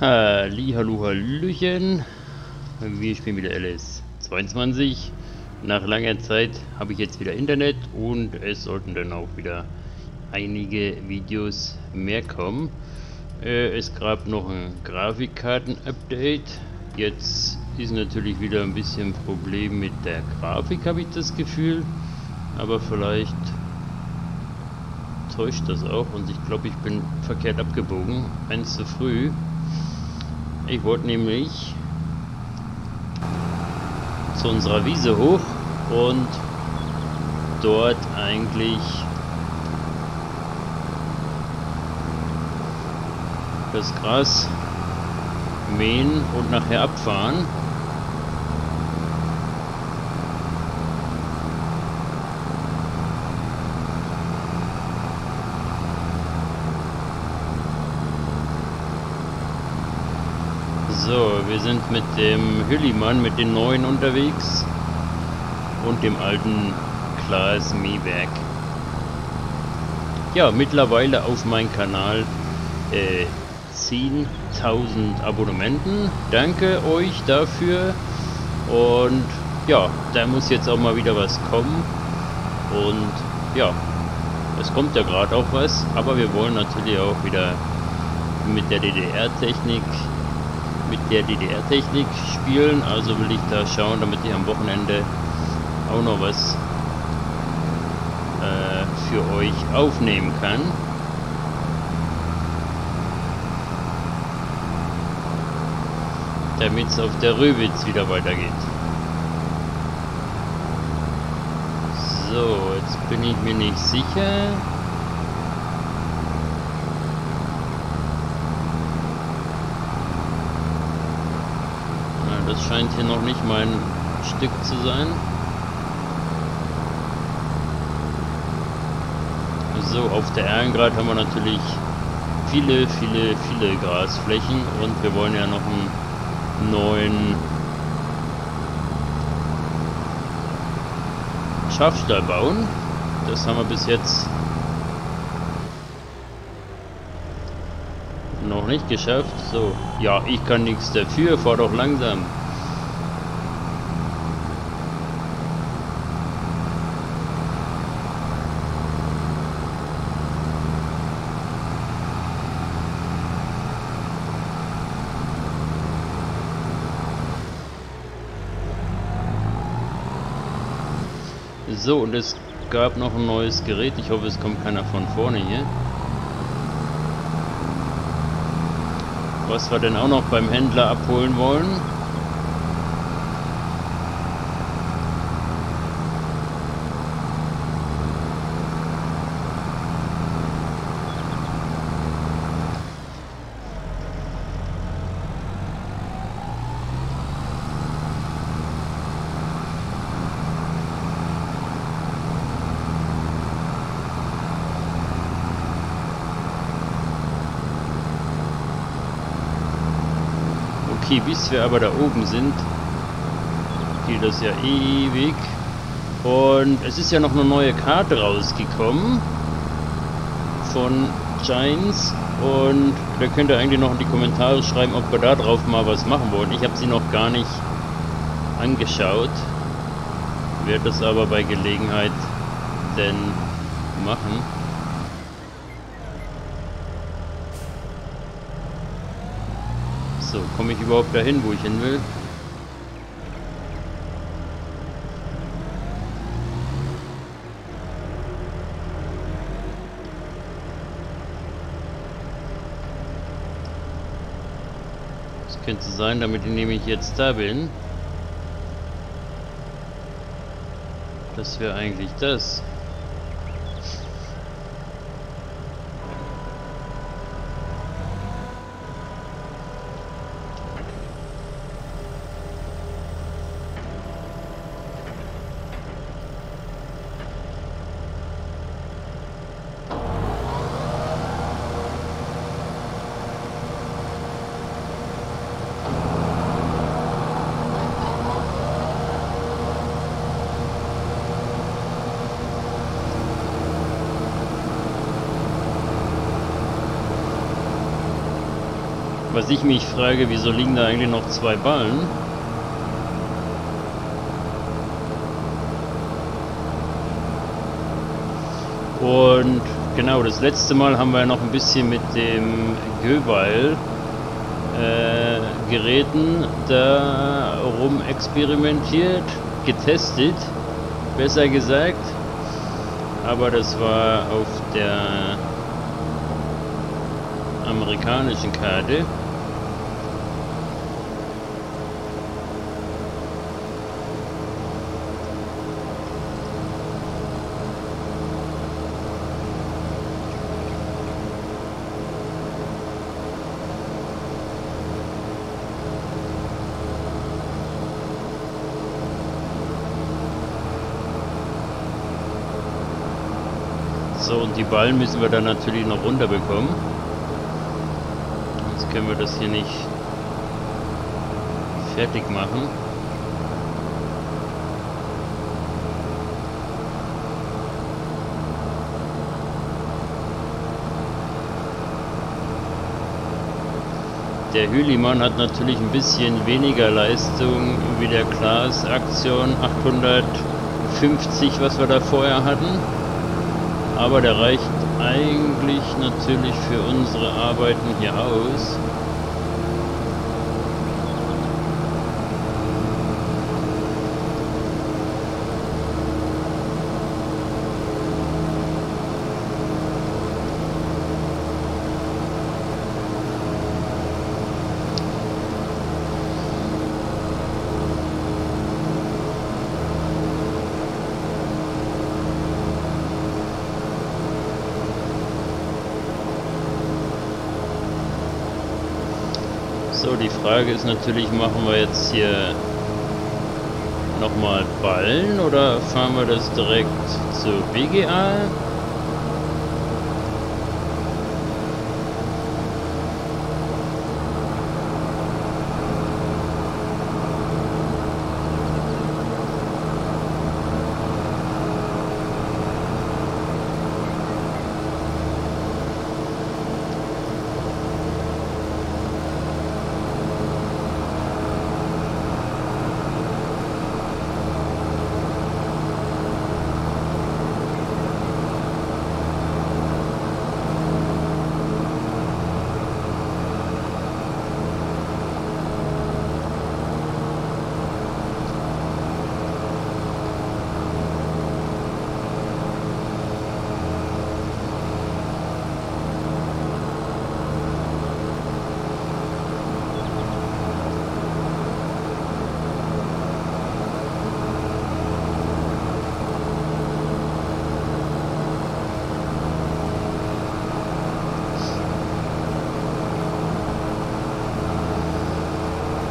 Halli, hallo, hallöchen. Wir spielen wieder LS22. Nach langer Zeit habe ich jetzt wieder Internet und es sollten dann auch wieder einige Videos mehr kommen. Äh, es gab noch ein Grafikkarten-Update. Jetzt ist natürlich wieder ein bisschen Problem mit der Grafik, habe ich das Gefühl. Aber vielleicht täuscht das auch und ich glaube, ich bin verkehrt abgebogen. Eins zu früh. Ich wollte nämlich zu unserer Wiese hoch und dort eigentlich das Gras mähen und nachher abfahren. So, wir sind mit dem Hüllimann, mit den neuen unterwegs und dem alten Klaas Mähwerk. Ja, mittlerweile auf meinem Kanal äh, 10.000 Abonnenten. Danke euch dafür. Und ja, da muss jetzt auch mal wieder was kommen. Und ja, es kommt ja gerade auch was. Aber wir wollen natürlich auch wieder mit der DDR-Technik mit der DDR-Technik spielen. Also will ich da schauen, damit ich am Wochenende auch noch was äh, für euch aufnehmen kann. damit es auf der Röwitz wieder weitergeht. So, jetzt bin ich mir nicht sicher. Na, das scheint hier noch nicht mein Stück zu sein. So, auf der Ehrengrad haben wir natürlich viele, viele, viele Grasflächen und wir wollen ja noch ein neuen Schafstall bauen. Das haben wir bis jetzt noch nicht geschafft. So, ja, ich kann nichts dafür, fahr doch langsam. So, und es gab noch ein neues Gerät. Ich hoffe, es kommt keiner von vorne hier. Was wir denn auch noch beim Händler abholen wollen. Okay, bis wir aber da oben sind, geht das ja ewig. Und es ist ja noch eine neue Karte rausgekommen von Giants. Und da könnt ihr eigentlich noch in die Kommentare schreiben, ob wir da drauf mal was machen wollen. Ich habe sie noch gar nicht angeschaut. Werde das aber bei Gelegenheit denn machen. So, komme ich überhaupt dahin, wo ich hin will? Das könnte sein, damit ich nämlich jetzt da bin. Das wäre eigentlich das. Was ich mich frage, wieso liegen da eigentlich noch zwei Ballen? Und genau, das letzte Mal haben wir noch ein bisschen mit dem Göweil äh, Geräten da rum experimentiert, getestet, besser gesagt. Aber das war auf der amerikanischen Karte. Die Ballen müssen wir dann natürlich noch runterbekommen. Sonst können wir das hier nicht fertig machen. Der Hülimann hat natürlich ein bisschen weniger Leistung wie der Klaas Aktion 850, was wir da vorher hatten aber der reicht eigentlich natürlich für unsere Arbeiten hier aus. So, die Frage ist natürlich, machen wir jetzt hier nochmal Ballen oder fahren wir das direkt zur BGA?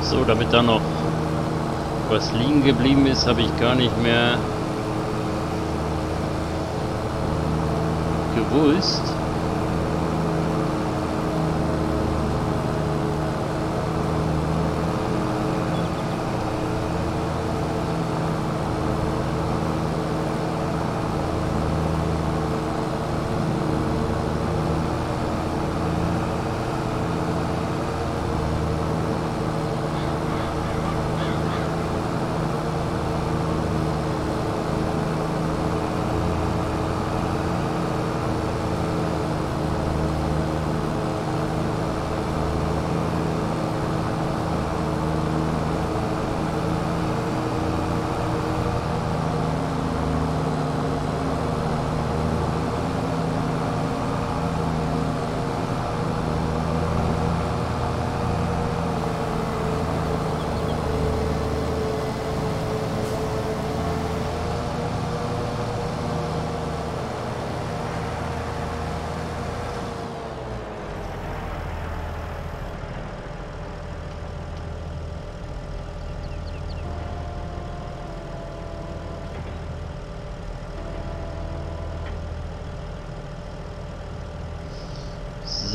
So, damit da noch was liegen geblieben ist, habe ich gar nicht mehr gewusst.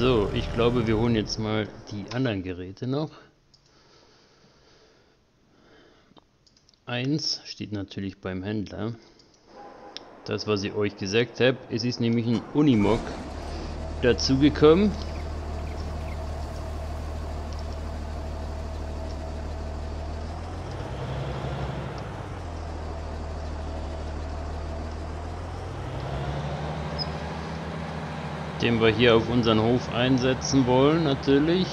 So, ich glaube, wir holen jetzt mal die anderen Geräte noch. Eins steht natürlich beim Händler. Das, was ich euch gesagt habe, es ist nämlich ein Unimog dazugekommen. Den wir hier auf unseren Hof einsetzen wollen natürlich.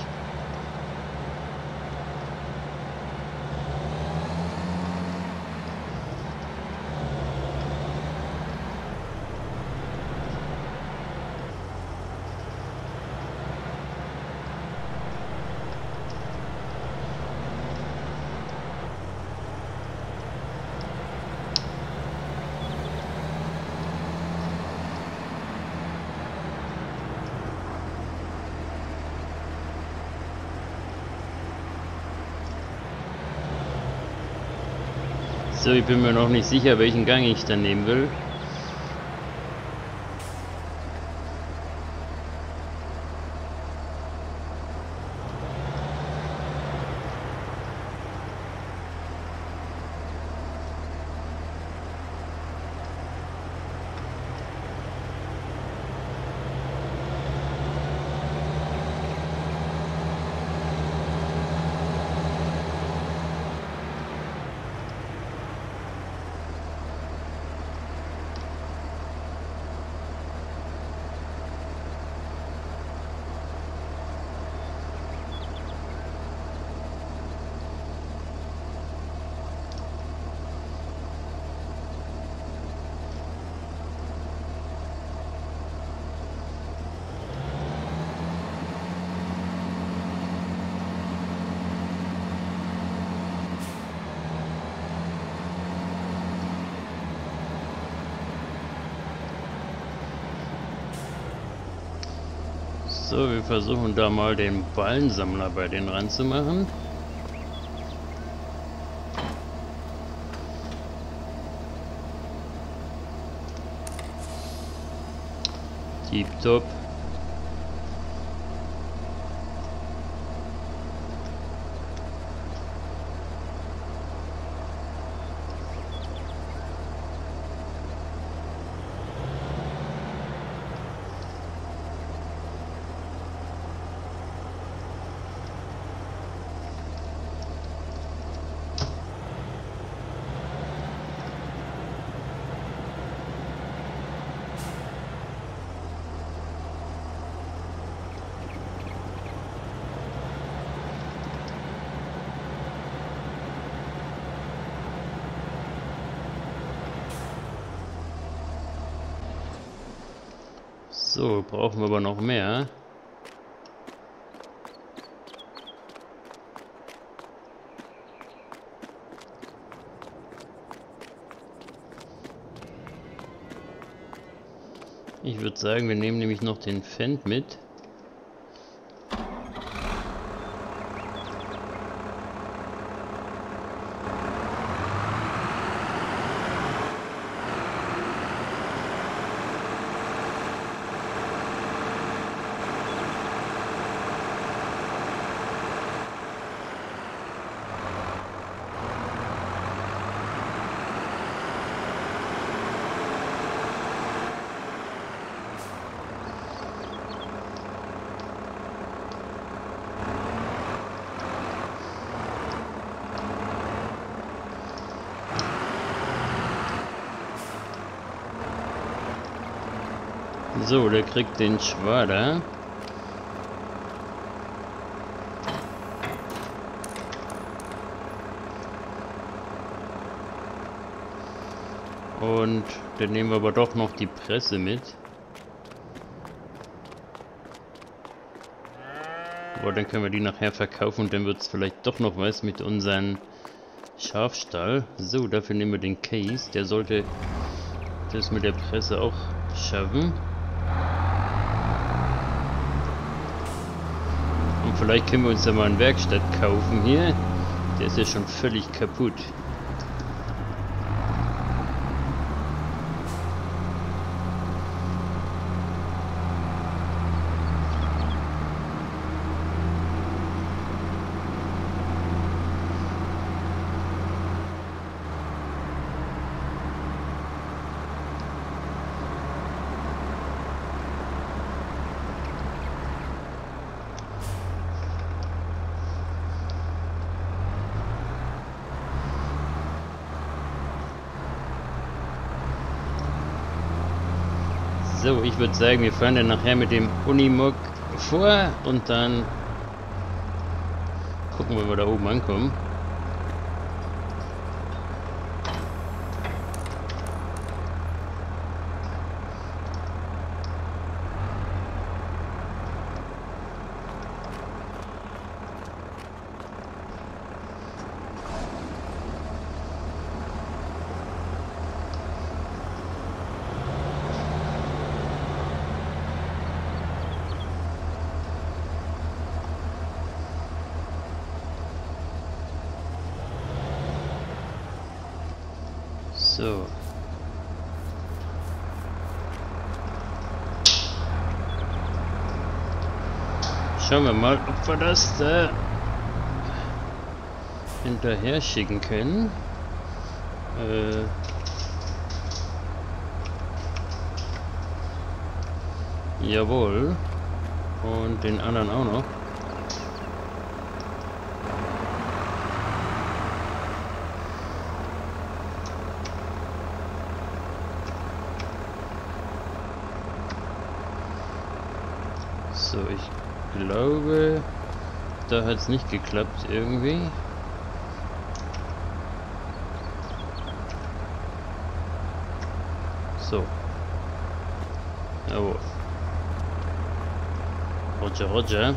So, ich bin mir noch nicht sicher, welchen Gang ich dann nehmen will. So, wir versuchen da mal den Ballensammler bei denen ranzumachen. Tipptopp. So, brauchen wir aber noch mehr. Ich würde sagen, wir nehmen nämlich noch den Fendt mit. So, der kriegt den Schwader. Und dann nehmen wir aber doch noch die Presse mit. Aber dann können wir die nachher verkaufen und dann wird es vielleicht doch noch was mit unserem Schafstall. So, dafür nehmen wir den Case. Der sollte das mit der Presse auch schaffen. Vielleicht können wir uns ja mal eine Werkstatt kaufen hier. Der ist ja schon völlig kaputt. Würde sagen, wir fahren dann nachher mit dem Unimog vor und dann gucken, wenn wir da oben ankommen. So. Schauen wir mal, ob wir das da hinterher schicken können. Äh Jawohl. Und den anderen auch noch. So, ich glaube, da hat es nicht geklappt irgendwie. So. Jawohl. Roger, Roger.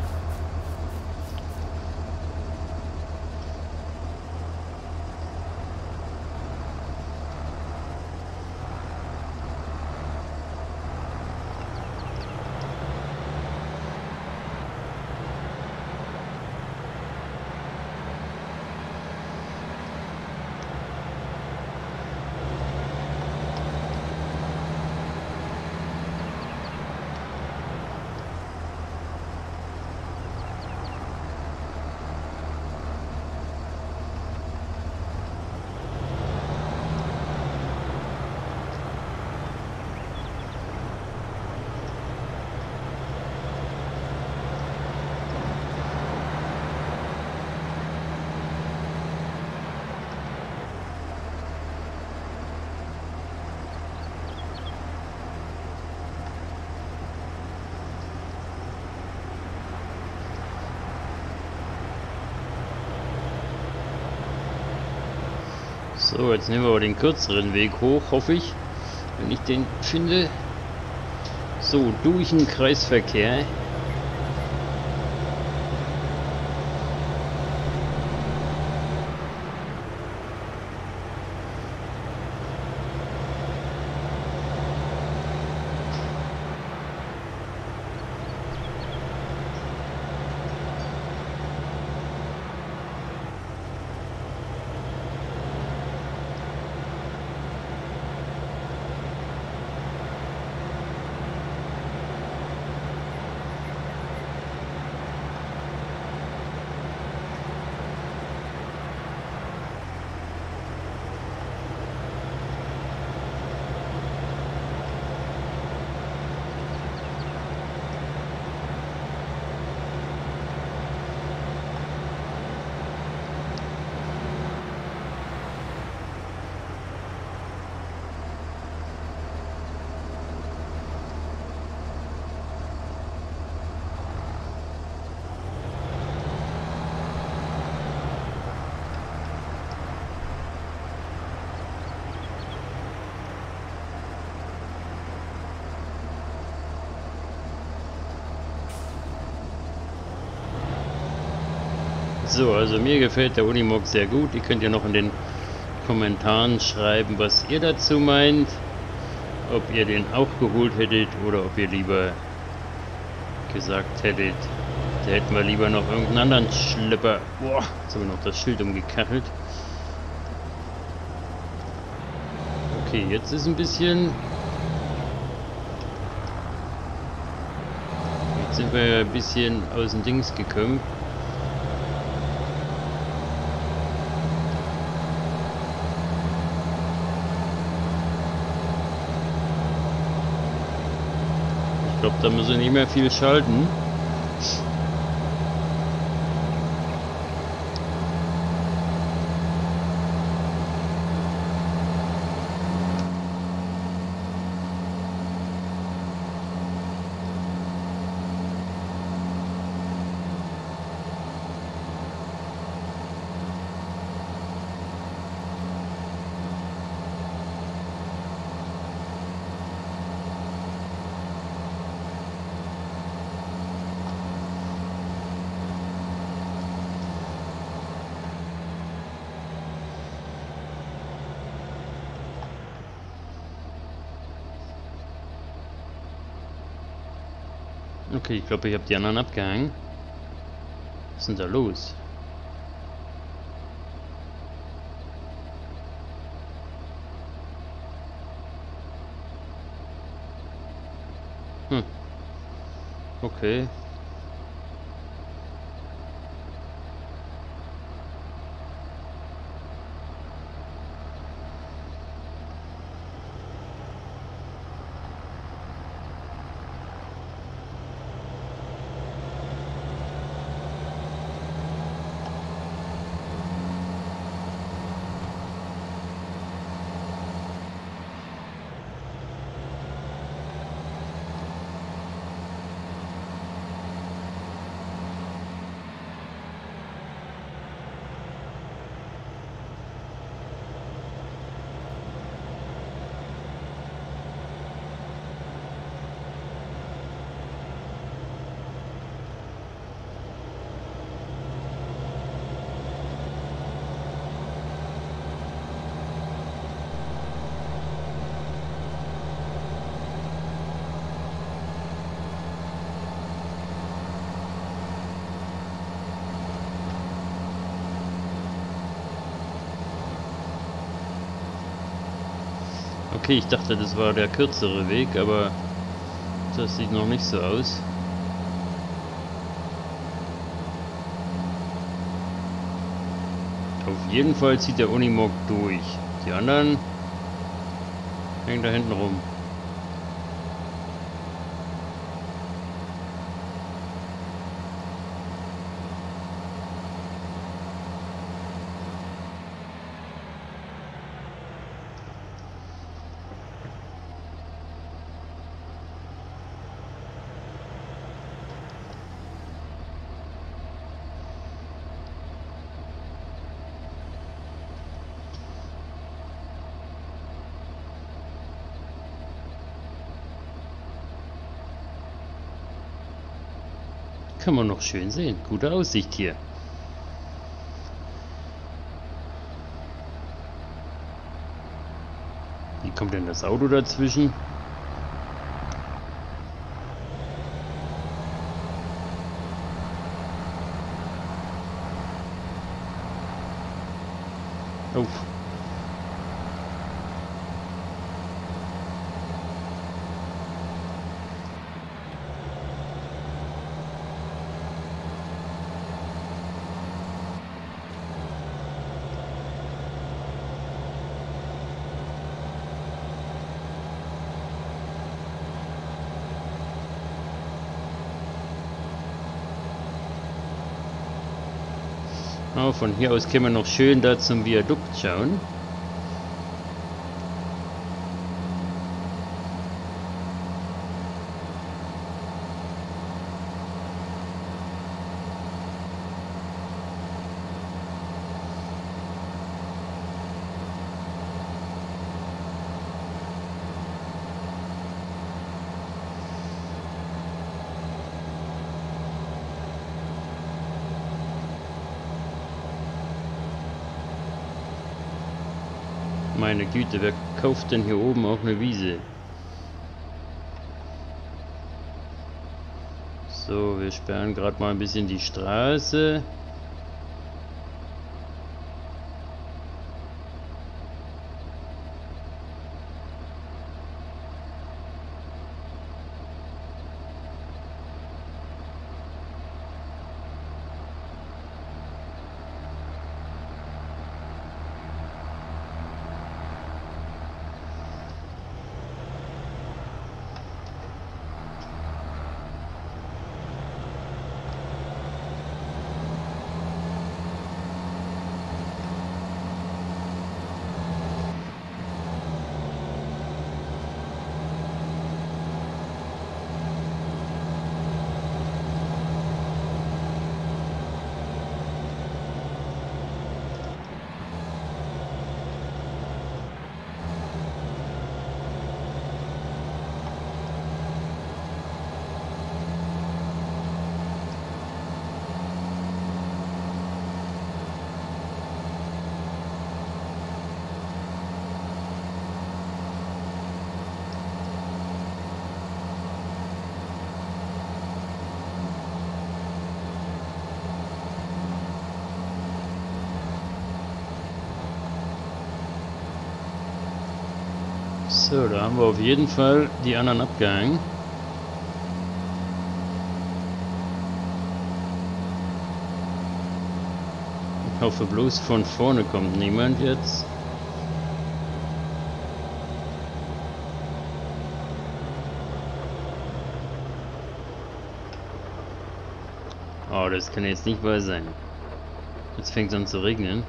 So, jetzt nehmen wir den kürzeren Weg hoch, hoffe ich. Wenn ich den finde. So, durch den Kreisverkehr. So, also mir gefällt der Unimog sehr gut. Ihr könnt ja noch in den Kommentaren schreiben, was ihr dazu meint. Ob ihr den auch geholt hättet oder ob ihr lieber gesagt hättet, da hätten wir lieber noch irgendeinen anderen Schlepper. Boah, jetzt haben wir noch das Schild umgekachelt. Okay, jetzt ist ein bisschen... Jetzt sind wir ein bisschen aus dem Dings gekommen. Da müssen wir nicht mehr viel schalten. Okay, ich glaube, ich habe die anderen abgehangen. Was ist denn da los? Hm. Okay. Okay, ich dachte, das war der kürzere Weg, aber das sieht noch nicht so aus. Auf jeden Fall zieht der Unimog durch. Die anderen hängen da hinten rum. Kann man noch schön sehen. Gute Aussicht hier. Wie kommt denn das Auto dazwischen? Oh. Oh, von hier aus können wir noch schön da zum Viadukt schauen. Meine Güte, wer kauft denn hier oben auch eine Wiese? So, wir sperren gerade mal ein bisschen die Straße. So, da haben wir auf jeden Fall die anderen abgehangen. Ich hoffe bloß von vorne kommt niemand jetzt. Oh, das kann jetzt nicht wahr sein. Jetzt fängt es an zu regnen.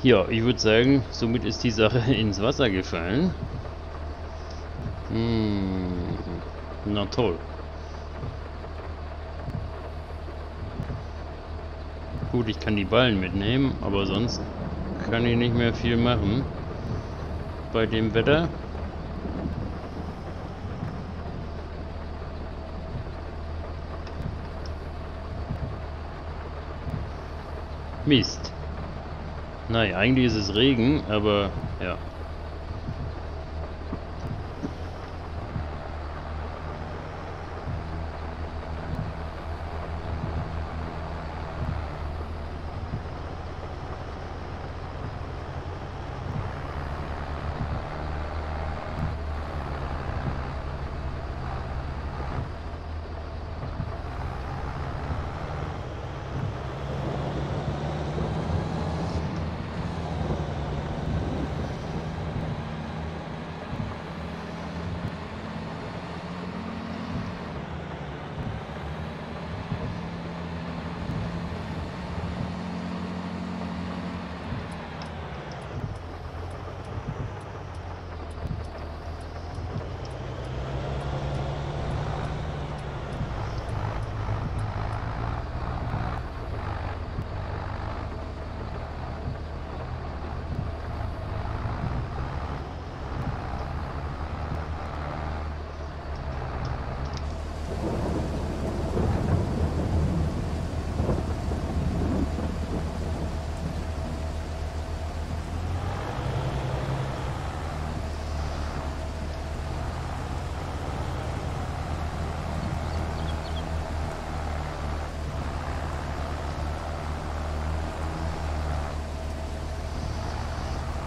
Ja, ich würde sagen, somit ist die Sache ins Wasser gefallen. Hm, na toll. Gut, ich kann die Ballen mitnehmen, aber sonst kann ich nicht mehr viel machen bei dem Wetter. Mist. Nein, eigentlich ist es Regen, aber ja.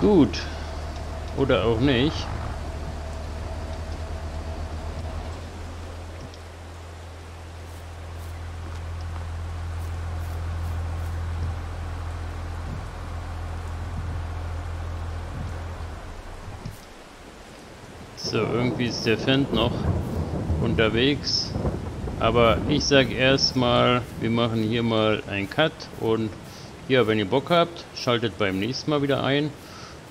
Gut. Oder auch nicht. So, irgendwie ist der Fendt noch unterwegs. Aber ich sag erstmal, wir machen hier mal einen Cut und ja, wenn ihr Bock habt, schaltet beim nächsten Mal wieder ein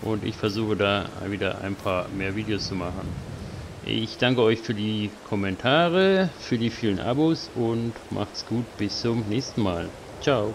und ich versuche da wieder ein paar mehr Videos zu machen. Ich danke euch für die Kommentare, für die vielen Abos und macht's gut, bis zum nächsten Mal. Ciao.